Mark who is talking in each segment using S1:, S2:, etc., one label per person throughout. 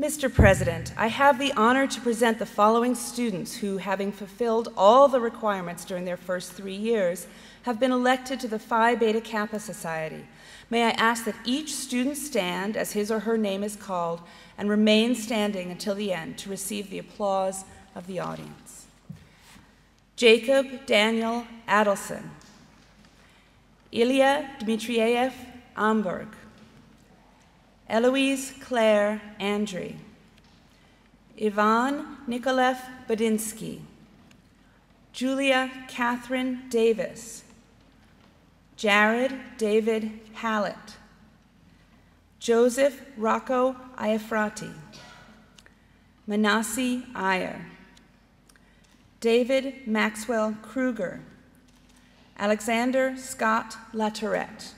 S1: Mr. President, I have the honor to present the following students who, having fulfilled all the requirements during their first three years, have been elected to the Phi Beta Kappa Society. May I ask that each student stand as his or her name is called and remain standing until the end to receive the applause of the audience. Jacob Daniel Adelson, Ilya Dmitriev Amberg, Eloise Claire Andre, Ivan Nikolaev Badinsky, Julia Catherine Davis, Jared David Hallett, Joseph Rocco Iafrati, Manasi Iyer, David Maxwell Kruger, Alexander Scott Latourette,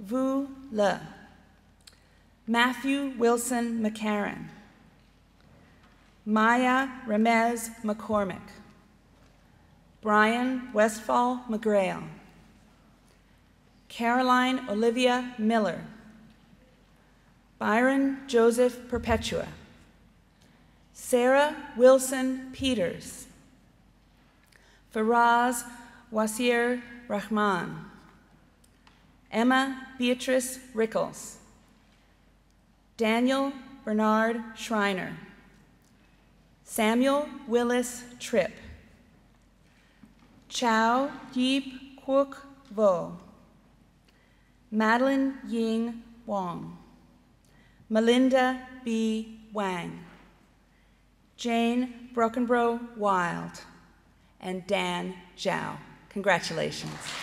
S1: Vu Le, Matthew Wilson McCarran, Maya Remez McCormick, Brian Westfall McGrail, Caroline Olivia Miller, Byron Joseph Perpetua, Sarah Wilson Peters, Faraz Wasir Rahman, Emma Beatrice Rickles, Daniel Bernard Schreiner, Samuel Willis Tripp, Chow Yip Quoc Vo, Madeline Ying Wong, Melinda B. Wang, Jane Brockenbrough Wild, and Dan Zhao. Congratulations.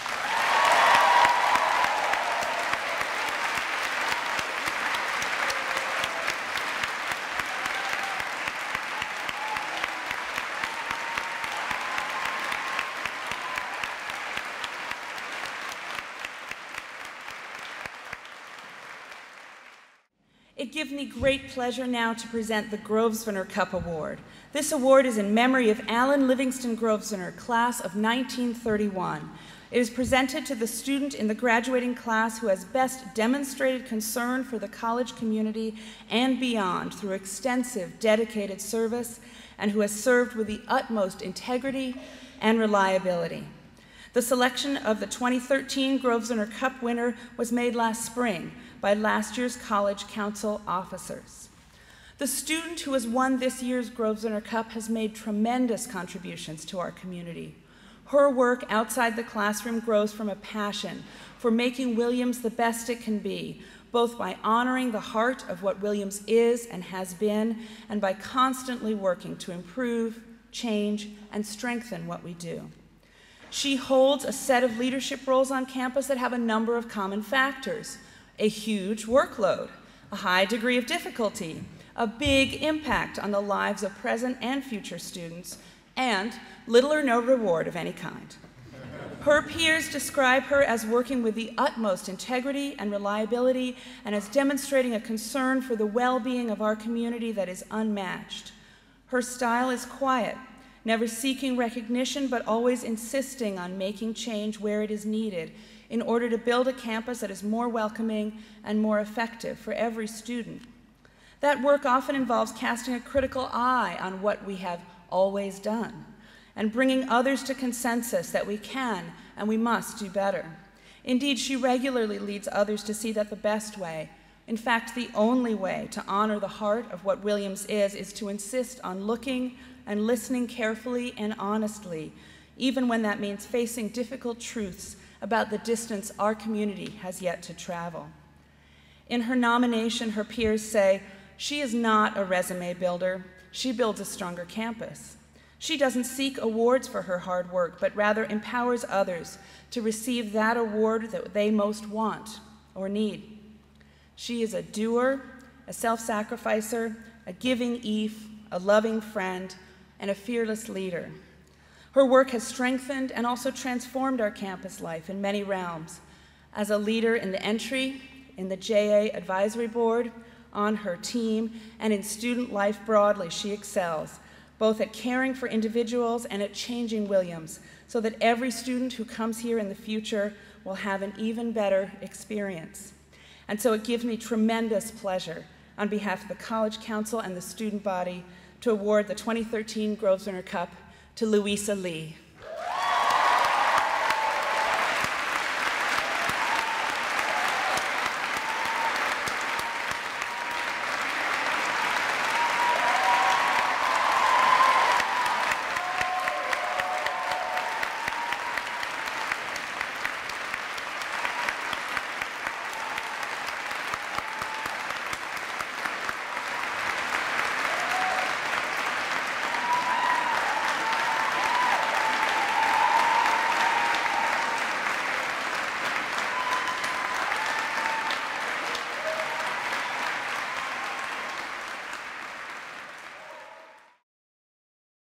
S1: It gives me great pleasure now to present the Grosvenor Cup Award. This award is in memory of Alan Livingston Grosvenor, class of 1931. It is presented to the student in the graduating class who has best demonstrated concern for the college community and beyond through extensive, dedicated service, and who has served with the utmost integrity and reliability. The selection of the 2013 Grosvenor Cup winner was made last spring by last year's College Council officers. The student who has won this year's Grosvenor Cup has made tremendous contributions to our community. Her work outside the classroom grows from a passion for making Williams the best it can be, both by honoring the heart of what Williams is and has been, and by constantly working to improve, change, and strengthen what we do. She holds a set of leadership roles on campus that have a number of common factors a huge workload, a high degree of difficulty, a big impact on the lives of present and future students, and little or no reward of any kind. Her peers describe her as working with the utmost integrity and reliability and as demonstrating a concern for the well being of our community that is unmatched. Her style is quiet, never seeking recognition but always insisting on making change where it is needed in order to build a campus that is more welcoming and more effective for every student. That work often involves casting a critical eye on what we have always done and bringing others to consensus that we can and we must do better. Indeed, she regularly leads others to see that the best way, in fact, the only way to honor the heart of what Williams is, is to insist on looking and listening carefully and honestly, even when that means facing difficult truths about the distance our community has yet to travel. In her nomination, her peers say, she is not a resume builder, she builds a stronger campus. She doesn't seek awards for her hard work, but rather empowers others to receive that award that they most want or need. She is a doer, a self sacrificer, a giving Eve, a loving friend, and a fearless leader. Her work has strengthened and also transformed our campus life in many realms. As a leader in the entry, in the JA Advisory Board, on her team, and in student life broadly, she excels, both at caring for individuals and at changing Williams, so that every student who comes here in the future will have an even better experience. And so it gives me tremendous pleasure on behalf of the College Council and the student body to award the 2013 Grosvenor Cup to Louisa Lee.